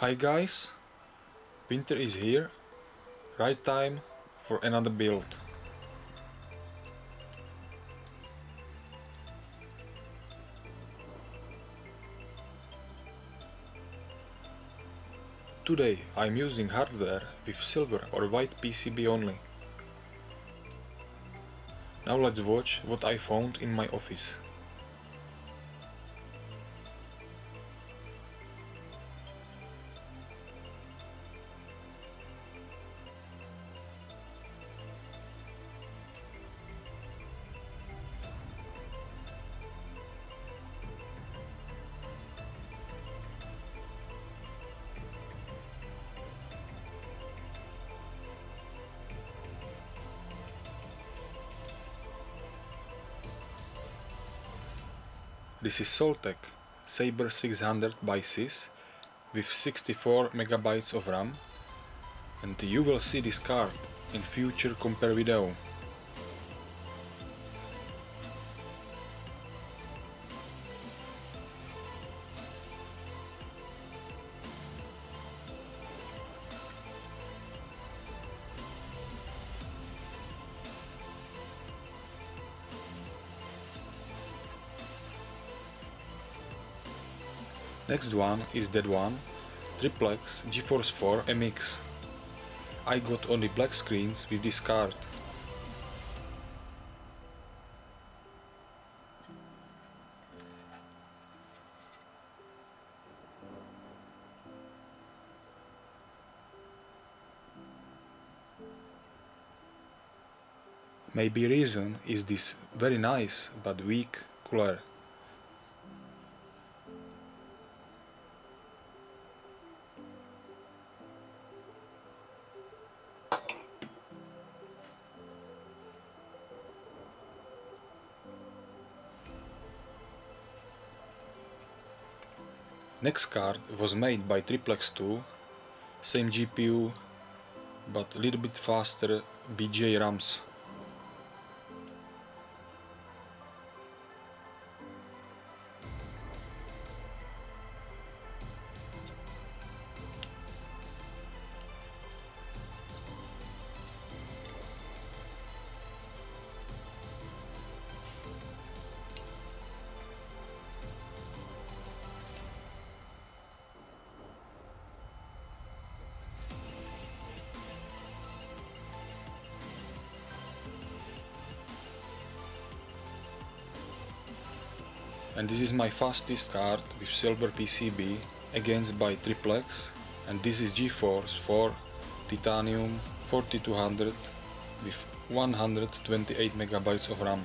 Hi guys, winter is here, right time for another build. Today I'm using hardware with silver or white PCB only. Now let's watch what I found in my office. This is Soltek Xabre 600 by SIS with 64 megabytes of RAM and you will see this card in future compare video. Next one is that one, Triplex GeForce 4 MX. I got only black screens with this card. Maybe reason is this very nice but weak cooler. Next card was made by Triplex 2, same GPU but a little bit faster BGA RAMs. My fastest card with silver PCB against by Triplex and this is GeForce 4 Titanium 4200 with 128 megabytes of RAM.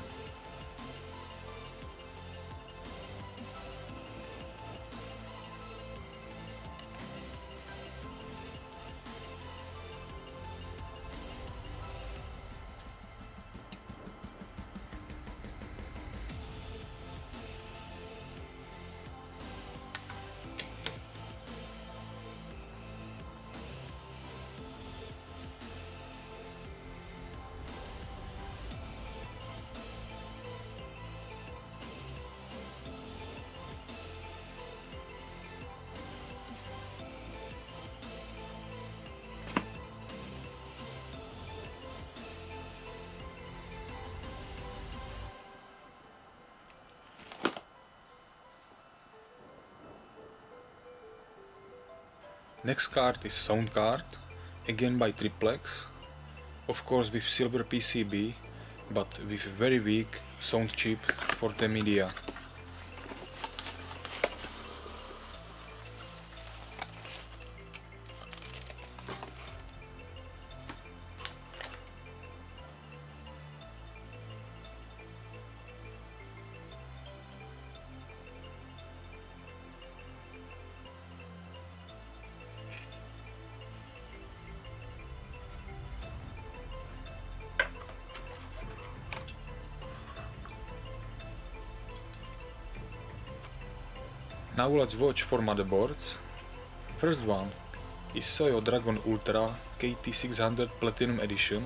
Next card is sound card, again by Triplex, of course with silver PCB, but with very weak sound chip for the media. Now let's watch for motherboards. First one is Soyo Dragon Ultra KT600 Platinum Edition.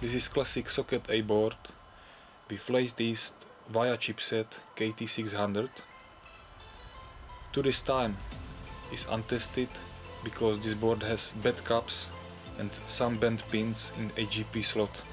This is classic socket A board with latest VIA chipset KT600. To this time is untested because this board has bad caps and some bent pins in AGP slot.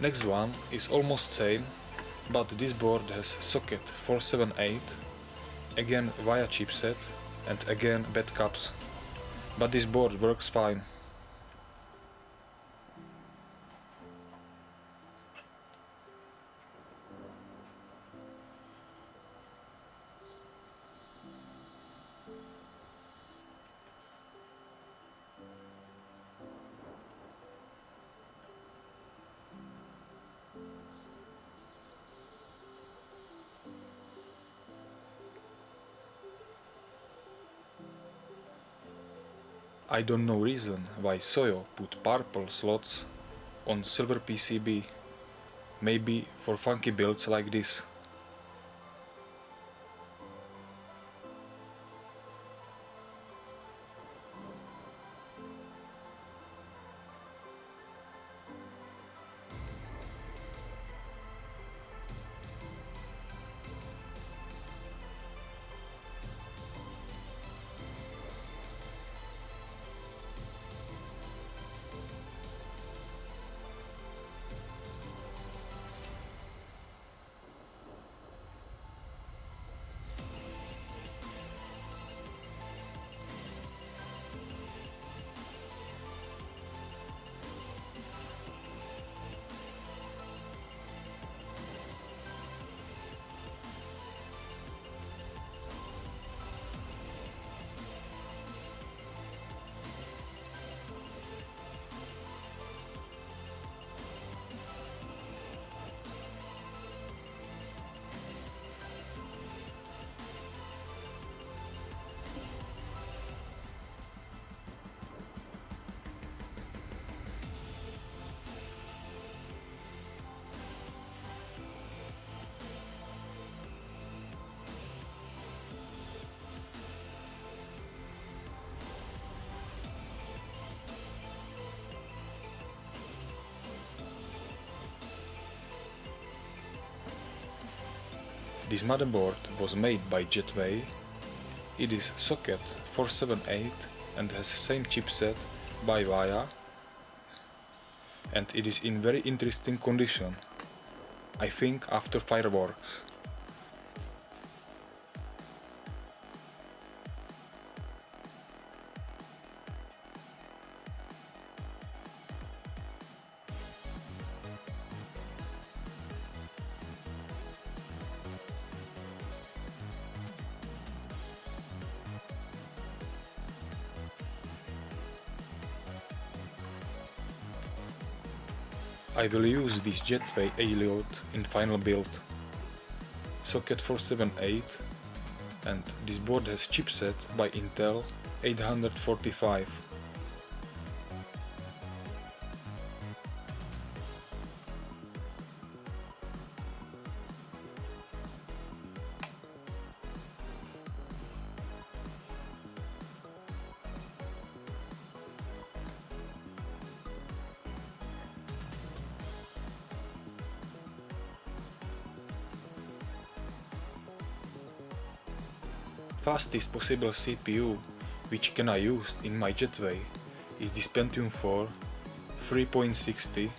Next one is almost same, but this board has socket 478, again via chipset and again bad caps. But this board works fine. I don't know reason why Soyo put purple slots on silver PCB. Maybe for funky builds like this. This motherboard was made by Jetway. It is socket 478 and has same chipset by VIA and it is in very interesting condition. I think after fireworks. I will use this Jetway Alioth in final build. Socket 478 and this board has chipset by Intel 845. Fastest possible CPU which can I use in my Jetway is this Pentium 4 3.60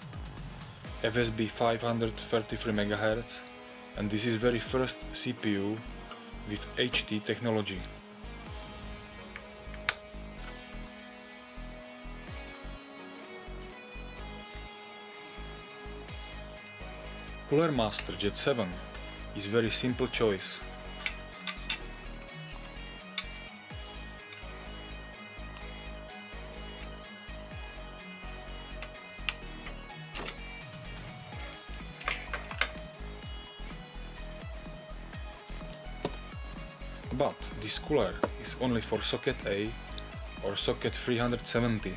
FSB 533 MHz and this is very first CPU with HT technology. Cooler Master Jet 7 is very simple choice this cooler is only for socket A or socket 370.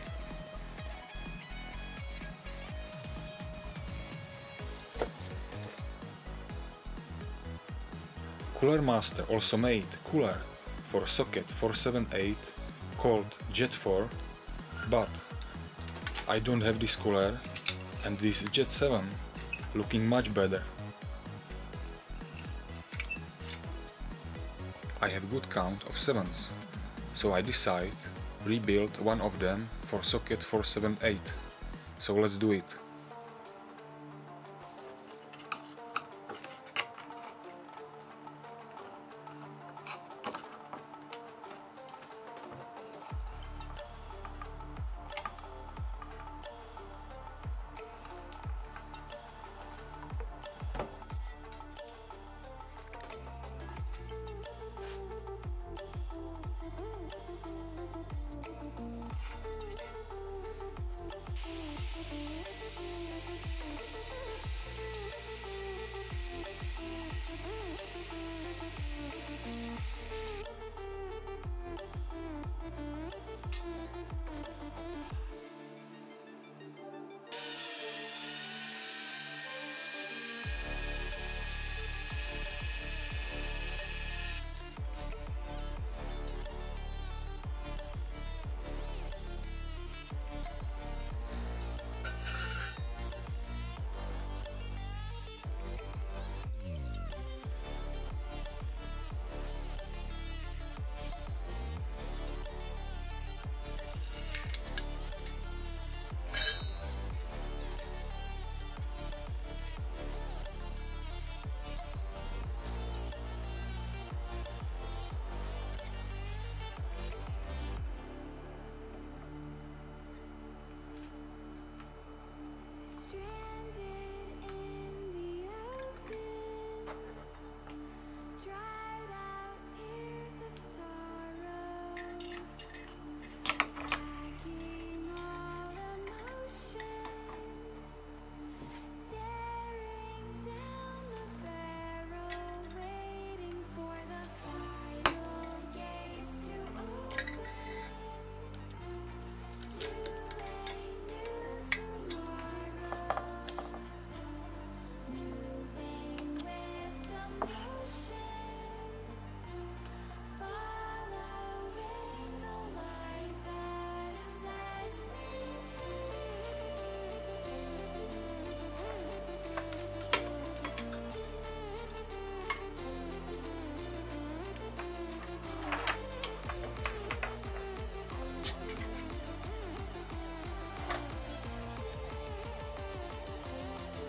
Cooler Master also made cooler for socket 478 called Jet 4 but I don't have this cooler and this Jet 7 looking much better. I have good count of 7s, so I decide rebuild one of them for socket 478. So let's do it.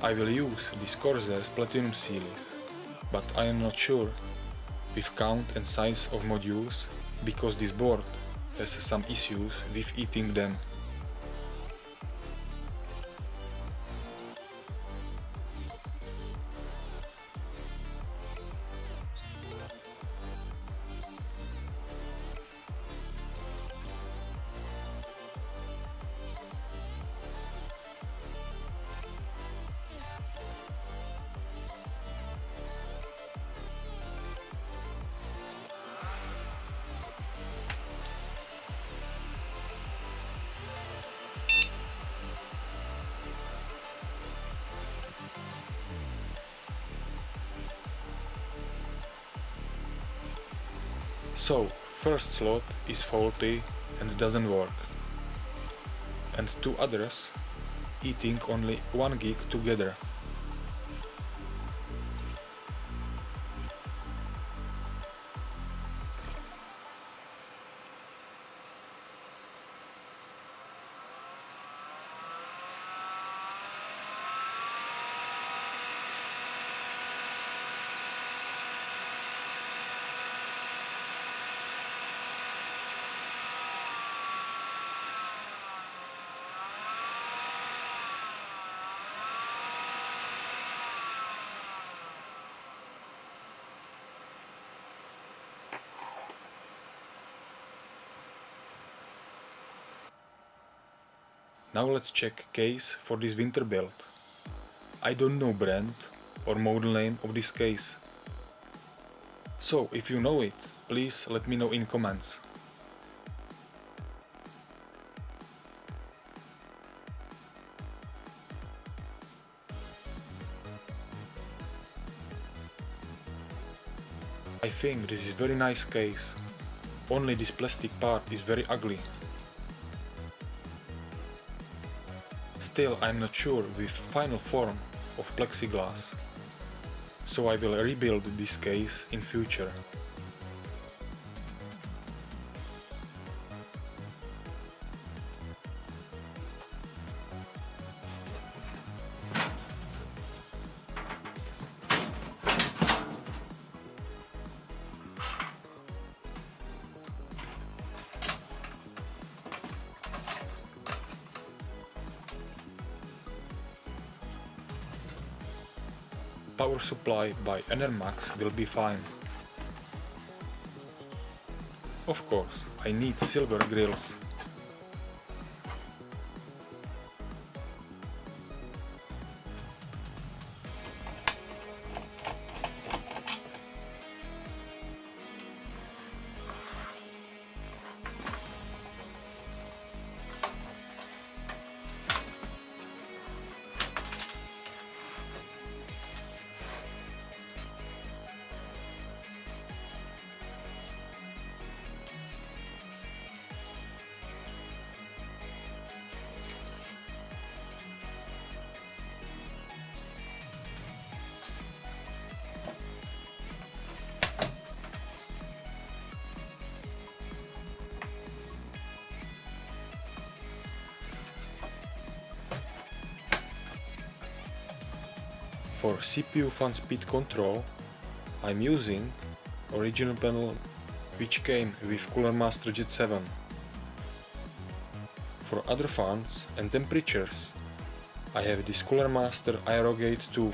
I will use this Corsair's Platinum series, but I am not sure with count and size of modules because this board has some issues with eating them. So, first slot is faulty and doesn't work. And two others eating only 1 gig together. Now let's check case for this winter belt. I don't know brand or model name of this case. So if you know it, please let me know in comments. I think this is very nice case Only this plastic part is very ugly. Still I'm not sure with final form of plexiglass. So I will rebuild this case in future. Power supply by Enermax will be fine. Of course, I need silver grills. For CPU fan speed control, I'm using original panel which came with Cooler Master Jet 7. For other fans and temperatures, I have this Cooler Master Aerogate 2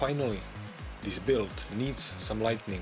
Finally, this build needs some lightning.